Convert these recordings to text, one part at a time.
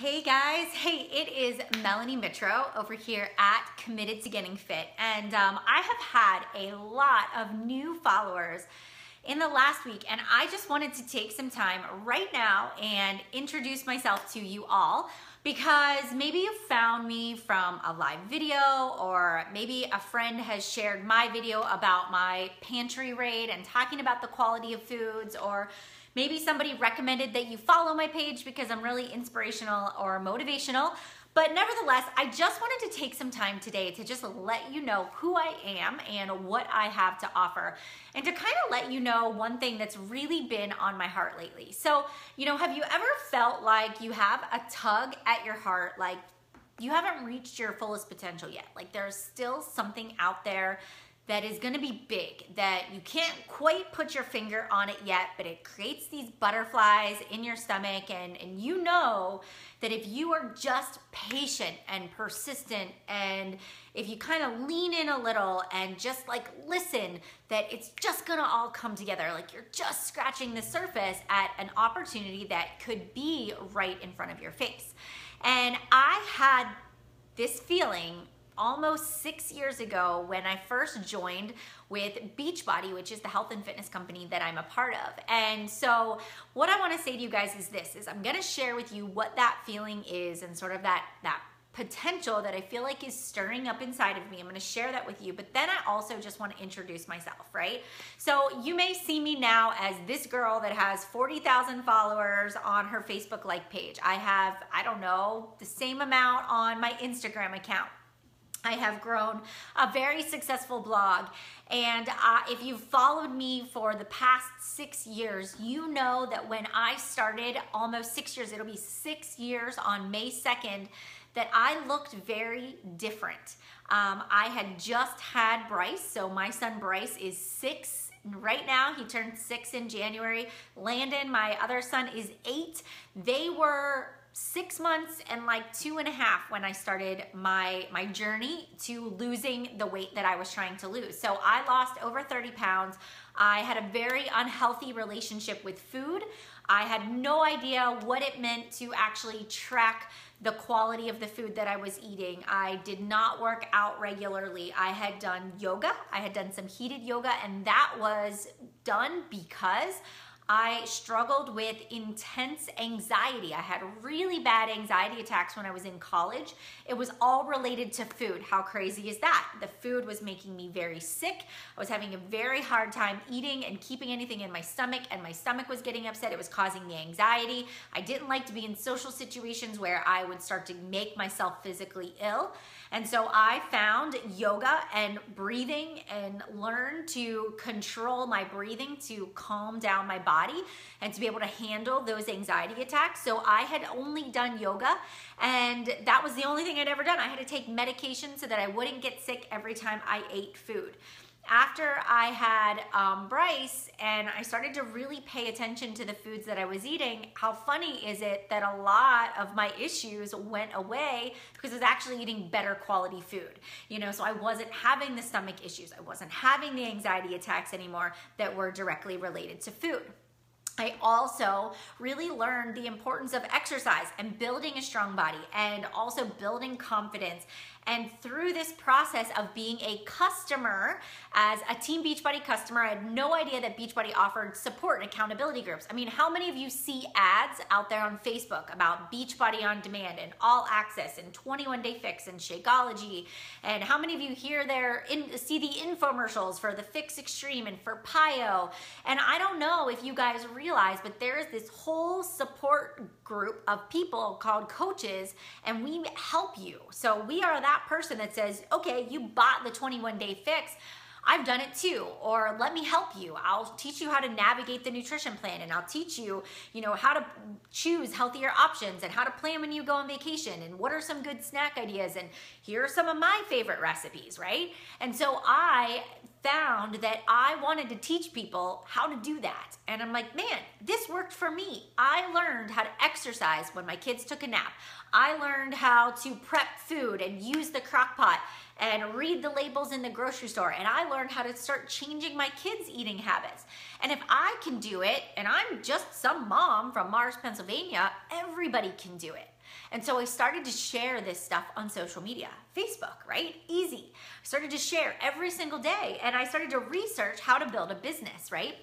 Hey guys, hey, it is Melanie Mitro over here at Committed to Getting Fit. And um, I have had a lot of new followers in the last week, and I just wanted to take some time right now and introduce myself to you all because maybe you found me from a live video or maybe a friend has shared my video about my pantry raid and talking about the quality of foods or Maybe somebody recommended that you follow my page because I'm really inspirational or motivational. But nevertheless, I just wanted to take some time today to just let you know who I am and what I have to offer, and to kind of let you know one thing that's really been on my heart lately. So, you know, have you ever felt like you have a tug at your heart, like you haven't reached your fullest potential yet? Like there's still something out there that is gonna be big, that you can't quite put your finger on it yet, but it creates these butterflies in your stomach. And, and you know that if you are just patient and persistent, and if you kind of lean in a little and just like listen, that it's just gonna all come together. Like you're just scratching the surface at an opportunity that could be right in front of your face. And I had this feeling almost six years ago when I first joined with Beachbody, which is the health and fitness company that I'm a part of. And so what I wanna say to you guys is this, is I'm gonna share with you what that feeling is and sort of that, that potential that I feel like is stirring up inside of me. I'm gonna share that with you, but then I also just wanna introduce myself, right? So you may see me now as this girl that has 40,000 followers on her Facebook like page. I have, I don't know, the same amount on my Instagram account. I have grown a very successful blog. And uh, if you've followed me for the past six years, you know that when I started almost six years, it'll be six years on May 2nd, that I looked very different. Um, I had just had Bryce, so my son Bryce is six right now. He turned six in January. Landon, my other son, is eight. They were six months and like two and a half when I started my my journey to losing the weight that I was trying to lose. So I lost over 30 pounds. I had a very unhealthy relationship with food. I had no idea what it meant to actually track the quality of the food that I was eating. I did not work out regularly. I had done yoga. I had done some heated yoga and that was done because I struggled with intense anxiety. I had really bad anxiety attacks when I was in college. It was all related to food. How crazy is that? The food was making me very sick. I was having a very hard time eating and keeping anything in my stomach, and my stomach was getting upset. It was causing me anxiety. I didn't like to be in social situations where I would start to make myself physically ill. And so I found yoga and breathing and learned to control my breathing to calm down my body and to be able to handle those anxiety attacks. So I had only done yoga and that was the only thing I'd ever done. I had to take medication so that I wouldn't get sick every time I ate food after I had um, Bryce and I started to really pay attention to the foods that I was eating, how funny is it that a lot of my issues went away because I was actually eating better quality food. You know, so I wasn't having the stomach issues, I wasn't having the anxiety attacks anymore that were directly related to food. I also really learned the importance of exercise and building a strong body and also building confidence and through this process of being a customer, as a Team Beachbody customer, I had no idea that Beachbody offered support and accountability groups. I mean, how many of you see ads out there on Facebook about Beachbody on Demand and All Access and 21 Day Fix and Shakeology? And how many of you hear there see the infomercials for the Fix Extreme and for PiYo? And I don't know if you guys realize, but there is this whole support group of people called coaches, and we help you. So we are that person that says, okay, you bought the 21 day fix. I've done it too, or let me help you. I'll teach you how to navigate the nutrition plan and I'll teach you, you know, how to choose healthier options and how to plan when you go on vacation and what are some good snack ideas and here are some of my favorite recipes, right? And so I found that I wanted to teach people how to do that. And I'm like, man, this worked for me. I learned how to exercise when my kids took a nap. I learned how to prep food and use the crock pot and read the labels in the grocery store. And I learned how to start changing my kids' eating habits. And if I can do it, and I'm just some mom from Mars, Pennsylvania, everybody can do it. And so I started to share this stuff on social media, Facebook, right? Easy. I started to share every single day and I started to research how to build a business, right?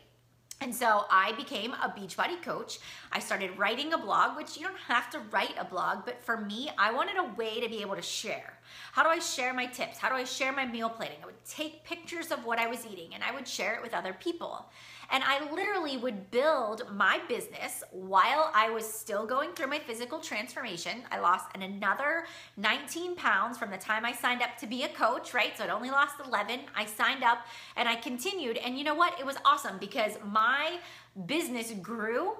And so I became a Beachbody coach. I started writing a blog, which you don't have to write a blog, but for me, I wanted a way to be able to share. How do I share my tips? How do I share my meal planning? I would take pictures of what I was eating and I would share it with other people. And I literally would build my business while I was still going through my physical transformation. I lost another 19 pounds from the time I signed up to be a coach, right? So I'd only lost 11. I signed up and I continued. And you know what? It was awesome because my business grew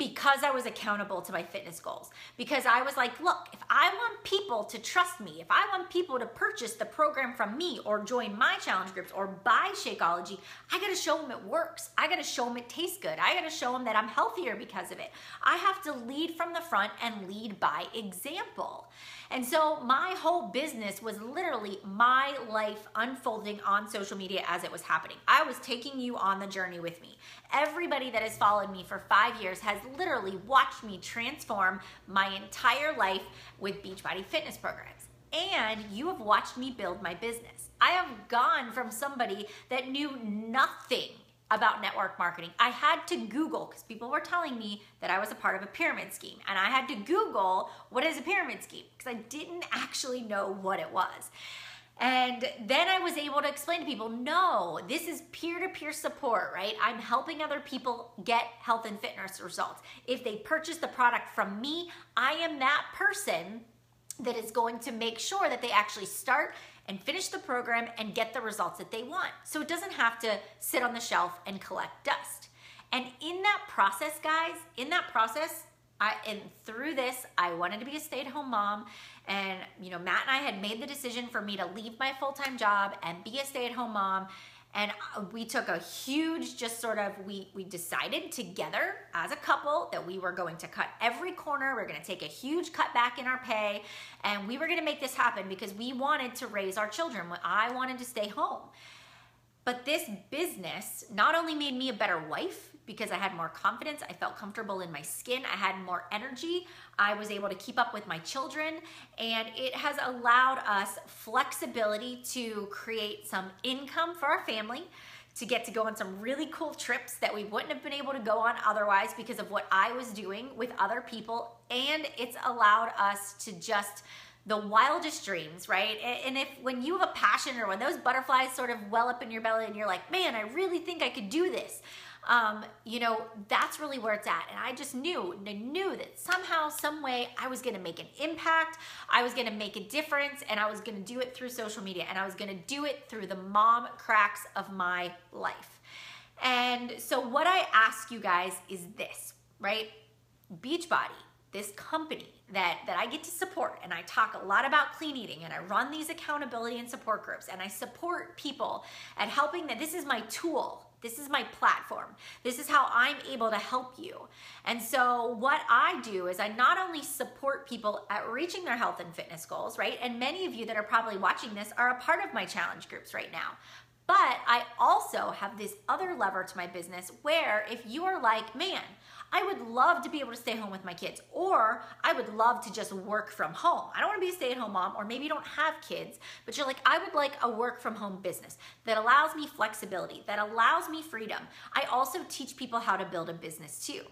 because I was accountable to my fitness goals. Because I was like, look, if I want people to trust me, if I want people to purchase the program from me or join my challenge groups or buy Shakeology, I gotta show them it works. I gotta show them it tastes good. I gotta show them that I'm healthier because of it. I have to lead from the front and lead by example. And so my whole business was literally my life unfolding on social media as it was happening. I was taking you on the journey with me. Everybody that has followed me for five years has literally watched me transform my entire life with Beachbody fitness programs. And you have watched me build my business. I have gone from somebody that knew nothing about network marketing. I had to Google because people were telling me that I was a part of a pyramid scheme. And I had to Google what is a pyramid scheme because I didn't actually know what it was. And then I was able to explain to people no, this is peer to peer support, right? I'm helping other people get health and fitness results. If they purchase the product from me, I am that person that is going to make sure that they actually start and finish the program and get the results that they want. So it doesn't have to sit on the shelf and collect dust. And in that process, guys, in that process, I, and through this, I wanted to be a stay-at-home mom. And you know, Matt and I had made the decision for me to leave my full-time job and be a stay-at-home mom. And uh, we took a huge just sort of we we decided together as a couple that we were going to cut every corner. We are going to take a huge cut back in our pay. And we were going to make this happen because we wanted to raise our children. I wanted to stay home but this business not only made me a better wife because I had more confidence, I felt comfortable in my skin, I had more energy, I was able to keep up with my children, and it has allowed us flexibility to create some income for our family to get to go on some really cool trips that we wouldn't have been able to go on otherwise because of what I was doing with other people. And it's allowed us to just the wildest dreams, right? And if when you have a passion or when those butterflies sort of well up in your belly and you're like, man, I really think I could do this um, you know, that's really where it's at. And I just knew, I knew that somehow, some way, I was gonna make an impact, I was gonna make a difference, and I was gonna do it through social media, and I was gonna do it through the mom cracks of my life. And so, what I ask you guys is this, right? Beachbody, this company that, that I get to support, and I talk a lot about clean eating, and I run these accountability and support groups, and I support people at helping that this is my tool this is my platform. This is how I'm able to help you. And so, what I do is I not only support people at reaching their health and fitness goals, right? And many of you that are probably watching this are a part of my challenge groups right now. But I also have this other lever to my business where if you are like, man, I would love to be able to stay home with my kids, or I would love to just work from home. I don't want to be a stay at home mom, or maybe you don't have kids, but you're like, I would like a work from home business that allows me flexibility, that allows me freedom. I also teach people how to build a business too.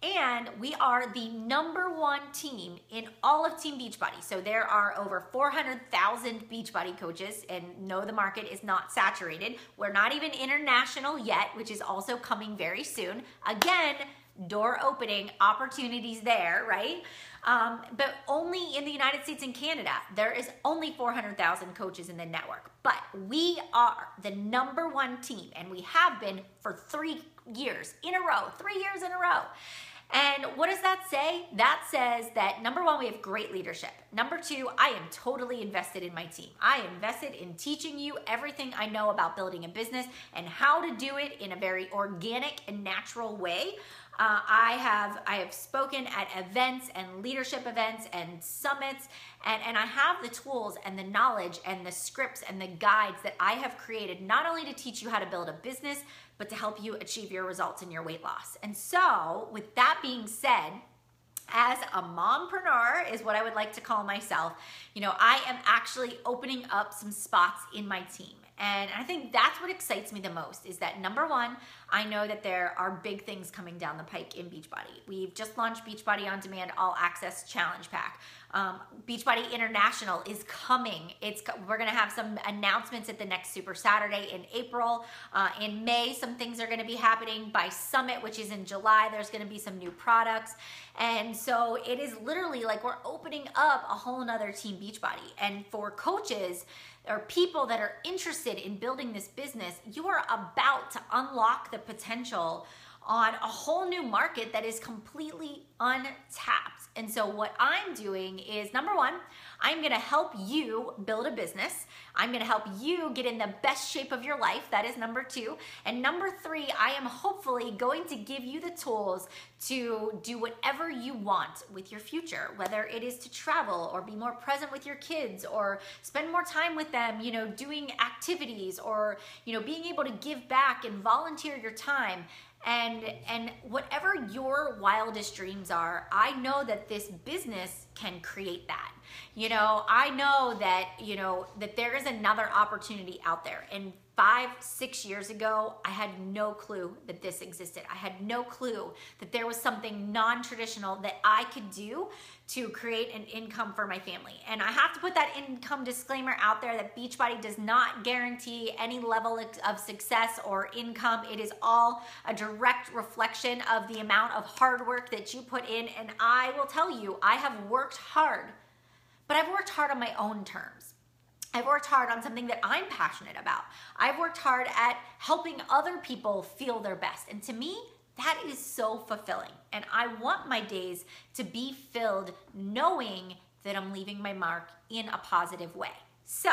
And we are the number one team in all of Team Beachbody. So there are over 400,000 Beachbody coaches, and no, the market is not saturated. We're not even international yet, which is also coming very soon. Again, door opening opportunities there, right? Um, but only in the United States and Canada, there is only 400,000 coaches in the network. But we are the number one team, and we have been for three years in a row, three years in a row. And what does that say? That says that number one, we have great leadership. Number two, I am totally invested in my team. I invested in teaching you everything I know about building a business and how to do it in a very organic and natural way. Uh, I have I have spoken at events and leadership events and summits, and, and I have the tools and the knowledge and the scripts and the guides that I have created not only to teach you how to build a business, but to help you achieve your results in your weight loss. And so, with that being said, as a mompreneur is what I would like to call myself. You know, I am actually opening up some spots in my team. And I think that's what excites me the most is that number one, I know that there are big things coming down the pike in Beachbody. We've just launched Beachbody On Demand All Access Challenge Pack. Um, Beachbody International is coming. It's we're gonna have some announcements at the next Super Saturday in April. Uh, in May, some things are gonna be happening. By Summit, which is in July, there's gonna be some new products. And so it is literally like we're opening up a whole nother Team Beachbody. And for coaches, or people that are interested in building this business, you are about to unlock the potential on a whole new market that is completely untapped. And so, what I'm doing is number one, I'm gonna help you build a business. I'm gonna help you get in the best shape of your life. That is number two. And number three, I am hopefully going to give you the tools to do whatever you want with your future, whether it is to travel or be more present with your kids or spend more time with them, you know, doing activities or, you know, being able to give back and volunteer your time and and whatever your wildest dreams are i know that this business can create that you know i know that you know that there is another opportunity out there and five, six years ago, I had no clue that this existed. I had no clue that there was something non traditional that I could do to create an income for my family. And I have to put that income disclaimer out there that Beachbody does not guarantee any level of success or income. It is all a direct reflection of the amount of hard work that you put in. And I will tell you, I have worked hard, but I've worked hard on my own terms. I've worked hard on something that I'm passionate about. I've worked hard at helping other people feel their best. And to me, that is so fulfilling. And I want my days to be filled knowing that I'm leaving my mark in a positive way. So,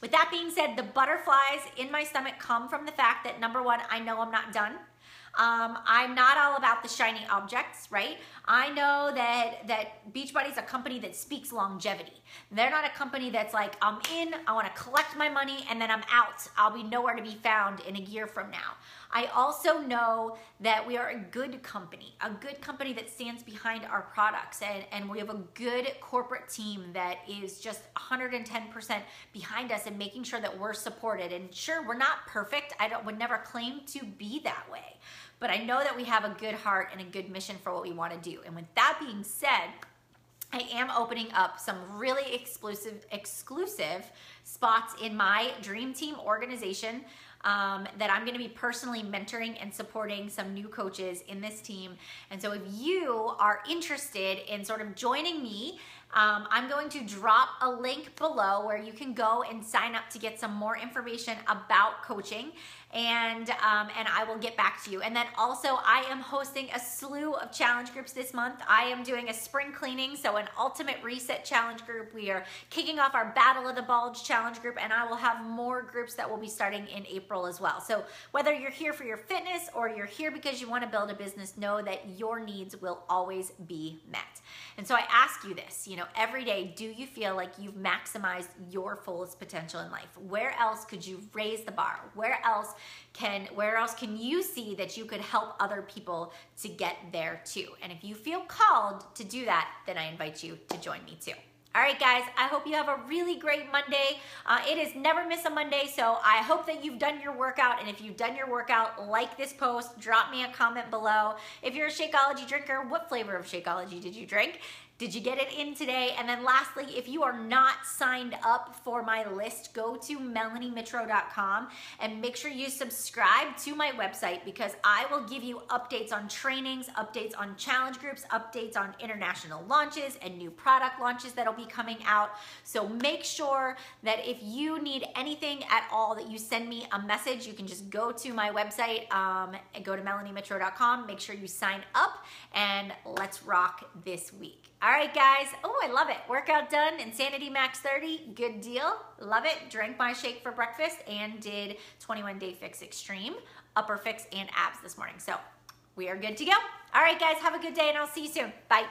with that being said, the butterflies in my stomach come from the fact that number one, I know I'm not done. Um, I'm not all about the shiny objects, right? I know that that Beachbody is a company that speaks longevity. They're not a company that's like, I'm in, I want to collect my money, and then I'm out. I'll be nowhere to be found in a year from now. I also know that we are a good company, a good company that stands behind our products, and, and we have a good corporate team that is just 110% behind us and making sure that we're supported. And sure, we're not perfect. I don't, would never claim to be that way. But I know that we have a good heart and a good mission for what we want to do. And with that being said, I am opening up some really exclusive exclusive spots in my dream team organization um, that I'm going to be personally mentoring and supporting some new coaches in this team. And so if you are interested in sort of joining me um, I'm going to drop a link below where you can go and sign up to get some more information about coaching and um, and I will get back to you. And then also I am hosting a slew of challenge groups this month. I am doing a spring cleaning, so an ultimate reset challenge group. We are kicking off our Battle of the Bulge challenge group, and I will have more groups that will be starting in April as well. So whether you're here for your fitness or you're here because you want to build a business, know that your needs will always be met. And so I ask you this, you know, every day, do you feel like you've maximized your fullest potential in life? Where else could you raise the bar? Where else can where else can you see that you could help other people to get there too? And if you feel called to do that, then I invite you to join me too. All right, guys, I hope you have a really great Monday. Uh, it is never miss a Monday, so I hope that you've done your workout. And if you've done your workout, like this post, drop me a comment below. If you're a Shakeology drinker, what flavor of Shakeology did you drink? Did you get it in today? And then lastly, if you are not signed up for my list, go to melaniemitro.com and make sure you subscribe to my website because I will give you updates on trainings, updates on challenge groups, updates on international launches and new product launches that'll be coming out. So make sure that if you need anything at all that you send me a message, you can just go to my website um, and go to melaniemitro.com. Make sure you sign up and let's rock this week. All right, guys. Oh, I love it. Workout done. Insanity Max 30. Good deal. Love it. Drank my shake for breakfast and did 21 Day Fix Extreme, Upper Fix, and Abs this morning. So we are good to go. All right, guys. Have a good day, and I'll see you soon. Bye.